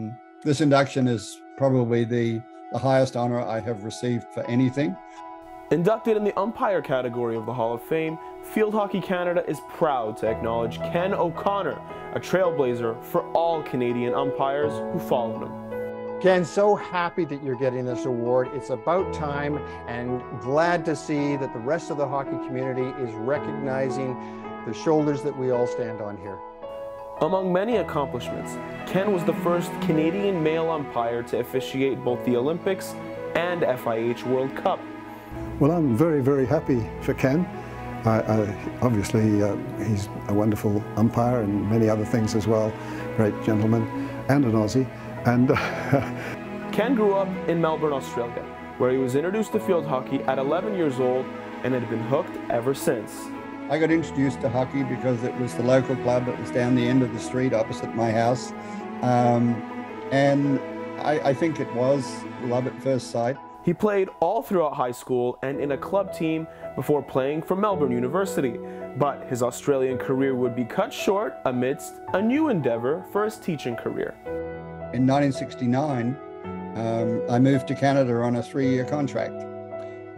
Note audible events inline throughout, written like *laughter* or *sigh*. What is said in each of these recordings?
Um, this induction is probably the, the highest honor I have received for anything. Inducted in the umpire category of the Hall of Fame, Field Hockey Canada is proud to acknowledge Ken O'Connor, a trailblazer for all Canadian umpires who followed him. Ken, so happy that you're getting this award. It's about time and glad to see that the rest of the hockey community is recognizing the shoulders that we all stand on here. Among many accomplishments, Ken was the first Canadian male umpire to officiate both the Olympics and FIH World Cup. Well, I'm very, very happy for Ken. I, I, obviously, uh, he's a wonderful umpire and many other things as well. Great gentleman and an Aussie. And *laughs* Ken grew up in Melbourne, Australia, where he was introduced to field hockey at 11 years old and had been hooked ever since. I got introduced to hockey because it was the local club that was down the end of the street opposite my house. Um, and I, I think it was love at first sight. He played all throughout high school and in a club team before playing for Melbourne University. But his Australian career would be cut short amidst a new endeavor for his teaching career. In 1969, um, I moved to Canada on a three year contract.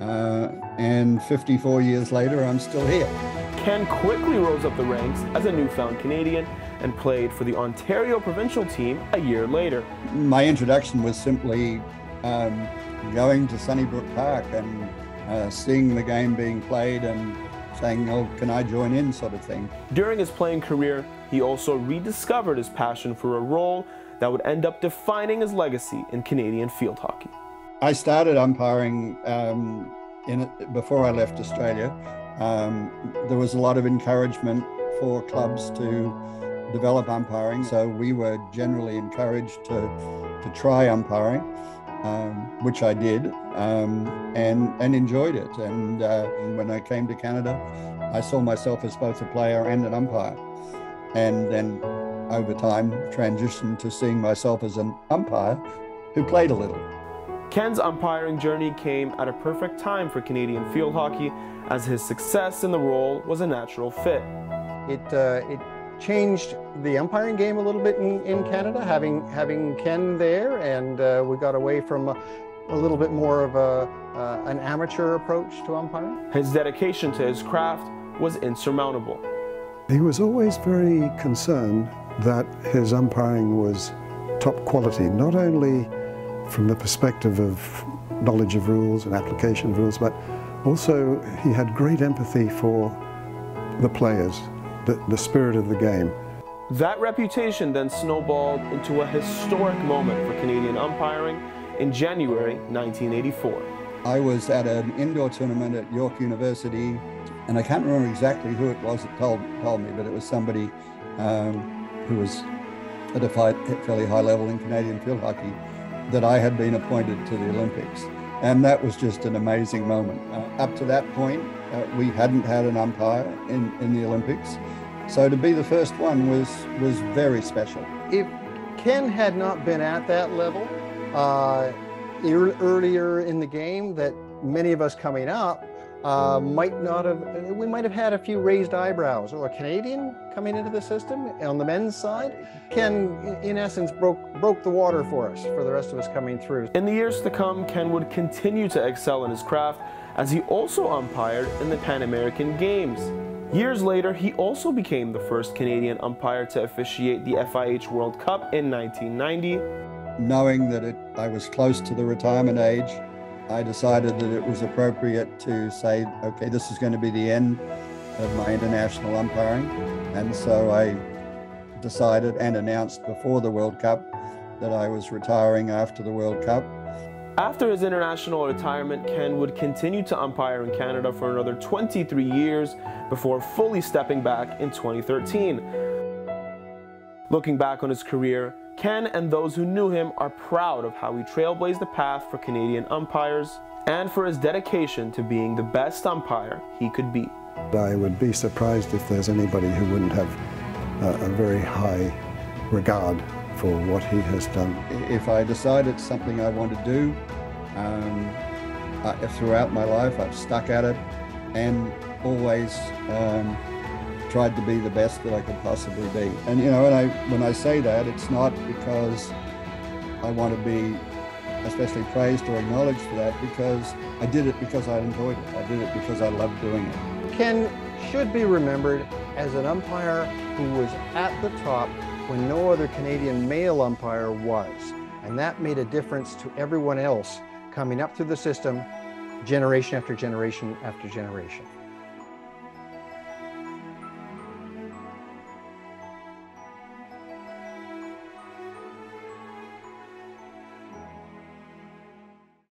Uh, and 54 years later, I'm still here. Ken quickly rose up the ranks as a newfound Canadian and played for the Ontario provincial team a year later. My introduction was simply um, going to Sunnybrook Park and uh, seeing the game being played and saying, oh, can I join in sort of thing. During his playing career, he also rediscovered his passion for a role that would end up defining his legacy in Canadian field hockey. I started umpiring um, in, before I left Australia um, there was a lot of encouragement for clubs to develop umpiring, so we were generally encouraged to, to try umpiring, um, which I did, um, and, and enjoyed it. And uh, when I came to Canada, I saw myself as both a player and an umpire. And then over time, transitioned to seeing myself as an umpire who played a little. Ken's umpiring journey came at a perfect time for Canadian field hockey as his success in the role was a natural fit. It, uh, it changed the umpiring game a little bit in, in Canada, having, having Ken there, and uh, we got away from a, a, little bit more of a, uh, an amateur approach to umpiring. His dedication to his craft was insurmountable. He was always very concerned that his umpiring was top quality, not only from the perspective of knowledge of rules and application of rules, but also he had great empathy for the players, the, the spirit of the game. That reputation then snowballed into a historic moment for Canadian umpiring in January 1984. I was at an indoor tournament at York University, and I can't remember exactly who it was that told, told me, but it was somebody um, who was at a fairly high level in Canadian field hockey that I had been appointed to the Olympics. And that was just an amazing moment. Uh, up to that point, uh, we hadn't had an umpire in, in the Olympics. So to be the first one was, was very special. If Ken had not been at that level uh, earlier in the game, that many of us coming up uh, might not have, we might have had a few raised eyebrows. Or a Canadian coming into the system on the men's side, Ken, in essence, broke, broke the water for us, for the rest of us coming through. In the years to come, Ken would continue to excel in his craft as he also umpired in the Pan American Games. Years later, he also became the first Canadian umpire to officiate the FIH World Cup in 1990. Knowing that it, I was close to the retirement age, I decided that it was appropriate to say, okay, this is going to be the end of my international umpiring. And so I decided and announced before the World Cup that I was retiring after the World Cup. After his international retirement, Ken would continue to umpire in Canada for another 23 years before fully stepping back in 2013. Looking back on his career, Ken and those who knew him are proud of how he trailblazed the path for Canadian umpires and for his dedication to being the best umpire he could be. I would be surprised if there's anybody who wouldn't have a, a very high regard for what he has done. If I decide it's something I want to do, um, I, throughout my life I've stuck at it and always um, tried to be the best that I could possibly be. And you know, when I when I say that, it's not because I want to be especially praised or acknowledged for that because I did it because I enjoyed it. I did it because I loved doing it. Ken should be remembered as an umpire who was at the top when no other Canadian male umpire was. And that made a difference to everyone else coming up through the system generation after generation after generation.